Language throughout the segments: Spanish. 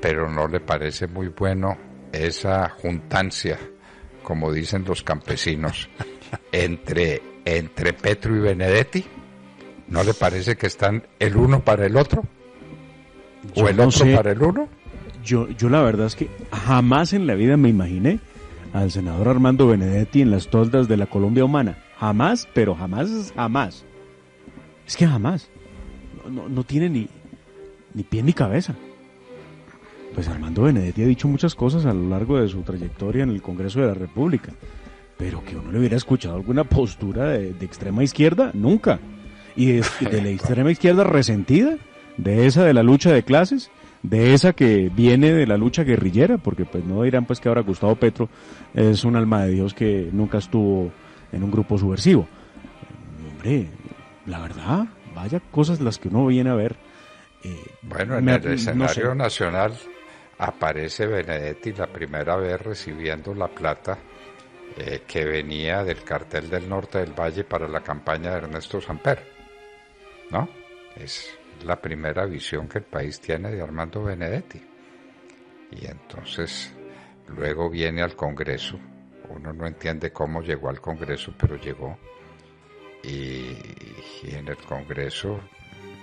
pero no le parece muy bueno esa juntancia, como dicen los campesinos, entre, entre Petro y Benedetti. ¿No le parece que están el uno para el otro? ¿O el otro para el uno? Yo, yo la verdad es que jamás en la vida me imaginé al senador Armando Benedetti en las toldas de la Colombia humana. Jamás, pero jamás, jamás. Es que jamás. No, no, tiene ni, ni pie ni cabeza. Pues Armando Benedetti ha dicho muchas cosas a lo largo de su trayectoria en el Congreso de la República. Pero que uno le hubiera escuchado alguna postura de, extrema izquierda, nunca. Y de, de la extrema izquierda resentida, de esa de la lucha de clases, de esa que viene de la lucha guerrillera, porque pues no dirán pues que ahora Gustavo Petro es un alma de Dios que nunca estuvo en un grupo subversivo. Hombre, la verdad, vaya cosas las que uno viene a ver. Eh, bueno, en el escenario nacional aparece Benedetti la primera vez recibiendo la plata eh, que venía del cartel del norte del Valle para la campaña de Ernesto Samper. ¿No? Es la primera visión que el país tiene de Armando Benedetti. Y entonces luego viene al Congreso. Uno no entiende cómo llegó al Congreso, pero llegó. Y, en el Congreso,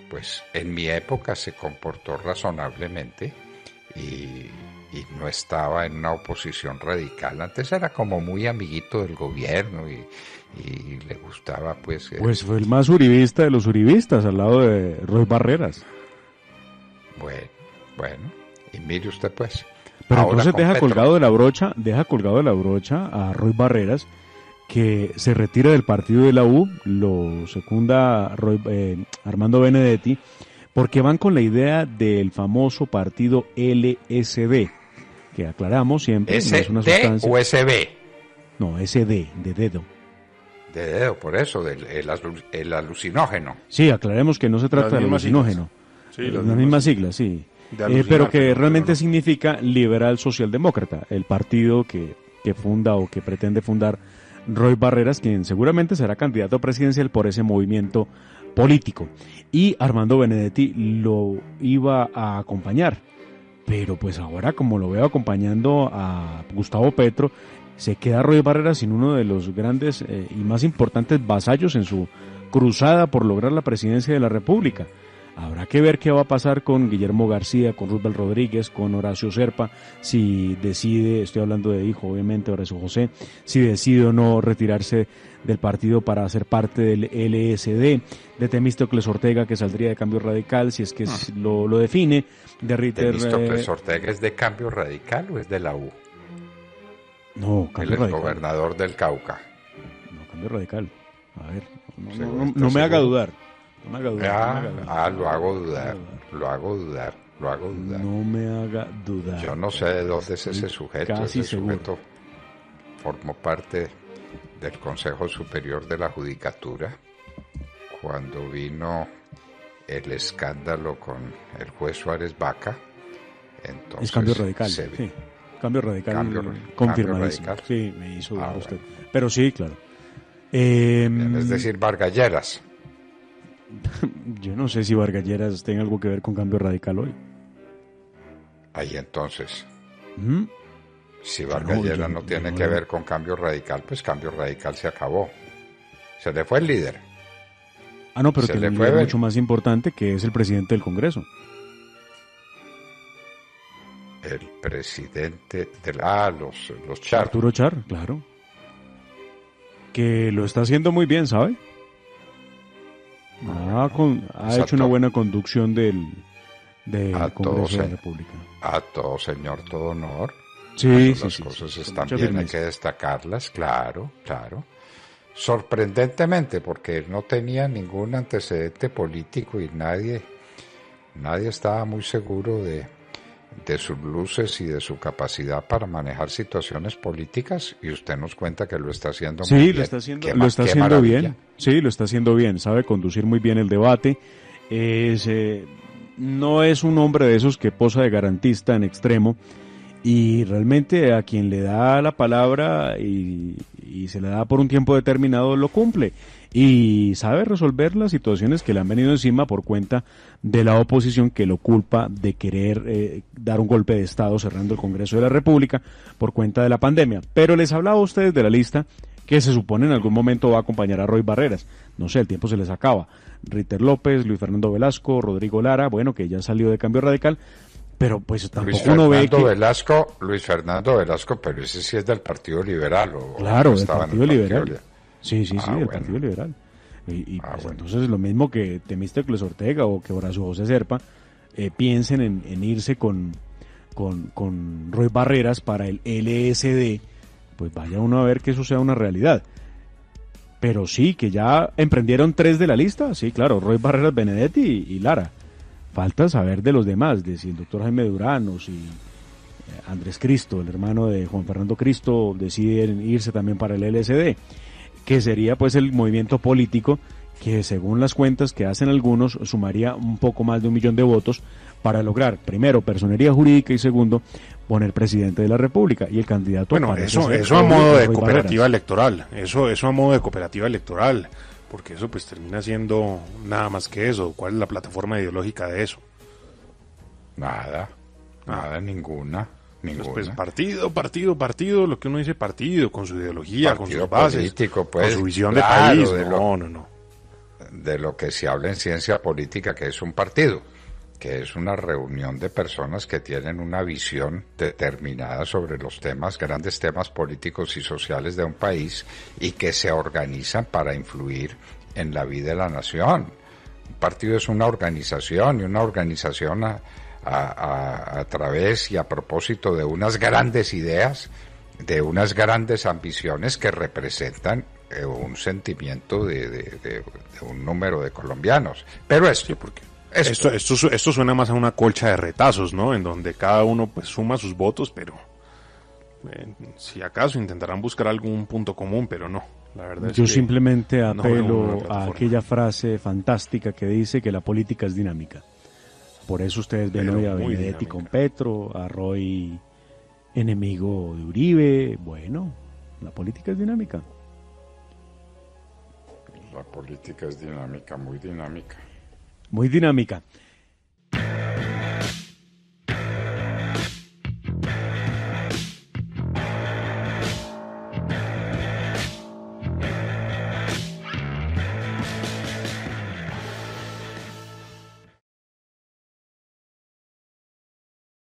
pues en mi época se comportó razonablemente y, no estaba en una oposición radical. Antes era como muy amiguito del gobierno y, y le gustaba pues... Pues fue el más uribista de los uribistas al lado de Roy Barreras. Bueno, bueno, y mire usted pues. Pero entonces deja colgado de la brocha, deja colgado de la brocha a Roy Barreras que se retira del partido de la U, lo secunda eh, Armando Benedetti, porque van con la idea del famoso partido LSD, que aclaramos siempre, no es una sustancia. o SB? No, SD, de dedo. De dedo, por eso, del el, alucinógeno. Sí, aclaremos que no se trata de alucinógeno. Sí, las, mismas siglas, sí. Eh, pero que realmente significa liberal socialdemócrata, el partido que, que funda o que pretende fundar Roy Barreras, quien seguramente será candidato presidencial por ese movimiento político. Y Armando Benedetti lo iba a acompañar. Pero pues ahora como lo veo acompañando a Gustavo Petro, se queda Roy Barreras sin uno de los grandes eh, y más importantes vasallos en su cruzada por lograr la presidencia de la República. Habrá que ver qué va a pasar con Guillermo García, con Rubel Rodríguez, con Horacio Serpa, si decide, estoy hablando de hijo obviamente, Horacio José, si decide o no retirarse del partido para ser parte del LSD, de Temístocles Ortega que saldría de cambio radical, si es que ah. lo, lo, define, de Ritter... ¿Temístocles eh, Ortega es de cambio radical o es de la U? No, cambio el gobernador del Cauca. No, cambio radical. A ver, no, me haga dudar. No me haga dudar. Ah, lo hago dudar. Lo hago dudar. Lo hago dudar. No me haga dudar. Yo no sé de dónde es ese sujeto. ese sujeto formó parte del Consejo Superior de la Judicatura cuando vino el escándalo con el juez Suárez Vaca. Entonces, es cambio radical. sí. Cambio radical cambio, confirmadísimo. Sí, me hizo dudar ah, usted. Pero sí, claro. Em, es decir, Vargalleras. Yo no sé si Vargalleras tenga algo que ver con cambio radical hoy. Ahí entonces. ¿Mm? Si Vargalleras no, tiene que ver con cambio radical, pues cambio radical se acabó. Se le fue el líder. Ah, no, pero tiene un líder mucho más importante que es el presidente del Congreso el presidente de la, ah, los, los Char. Arturo Char, claro. Que lo está haciendo muy bien, ¿sabe? Ha, ha hecho una buena conducción del, del Congreso de la República. A todo señor, todo honor. Sí, sí, las cosas están bien, hay que destacarlas, claro, claro. Sorprendentemente, porque no tenía ningún antecedente político y nadie, nadie estaba muy seguro de, de sus luces y de su capacidad para manejar situaciones políticas y usted nos cuenta que lo está haciendo muy bien. Lo está haciendo, lo está haciendo bien. Sí, lo está haciendo bien. Sabe conducir muy bien el debate. Es, eh, no es un hombre de esos que posa de garantista en extremo y realmente a quien le da la palabra y, y se le da por un tiempo determinado lo cumple. Y sabe resolver las situaciones que le han venido encima por cuenta de la oposición que lo culpa de querer eh, dar un golpe de Estado cerrando el Congreso de la República por cuenta de la pandemia. Pero les hablaba a ustedes de la lista que se supone en algún momento va a acompañar a Roy Barreras. No sé, el tiempo se les acaba. Ritter López, Luis Fernando Velasco, Rodrigo Lara, bueno, que ya salió de cambio radical, pero pues tampoco Luis uno ve que... Velasco, Luis Fernando Velasco, pero ese sí es del Partido Liberal. ¿o claro, del Partido Liberal. Sí, sí, sí, ah, del Partido Liberal. Y, ah, pues, entonces lo mismo que Temístocles Ortega o que Horacio José Serpa eh, piensen en, irse con, con, con Roy Barreras para el LSD, pues vaya uno a ver que eso sea una realidad. Pero sí, que ya emprendieron tres de la lista, sí, claro, Roy Barreras, Benedetti y, Lara. Falta saber de los demás, de si el doctor Jaime Durán o si eh, Andrés Cristo, el hermano de Juan Fernando Cristo, deciden irse también para el LSD que sería pues el movimiento político que según las cuentas que hacen algunos sumaría un poco más de un millón de votos para lograr, primero, personería jurídica y segundo, poner presidente de la República y el candidato. Bueno, eso, eso a modo de cooperativa electoral, eso, eso a modo de cooperativa electoral, porque eso pues termina siendo nada más que eso. ¿Cuál es la plataforma ideológica de eso? Nada, nada, ninguna. Pues, partido, partido, partido, lo que uno dice partido, con su ideología, con sus bases, con pues, su visión de país. De no, no, no. De lo que se habla en ciencia política, que es un partido, que es una reunión de personas que tienen una visión determinada sobre los temas, grandes temas políticos y sociales de un país y que se organizan para influir en la vida de la nación. Un partido es una organización y una organización a, través y a propósito de unas grandes ideas, de unas grandes ambiciones que representan eh, un sentimiento de, un número de colombianos. Pero esto, porque esto, esto, esto, suena más a una colcha de retazos, ¿no? En donde cada uno pues suma sus votos, pero eh, si acaso intentarán buscar algún punto común, pero no. La verdad Yo simplemente apelo a aquella frase fantástica que dice que la política es dinámica. Por eso ustedes ven hoy a Benedetti con Petro, a Roy enemigo de Uribe. Bueno, la política es dinámica. La política es dinámica, muy dinámica. Muy dinámica.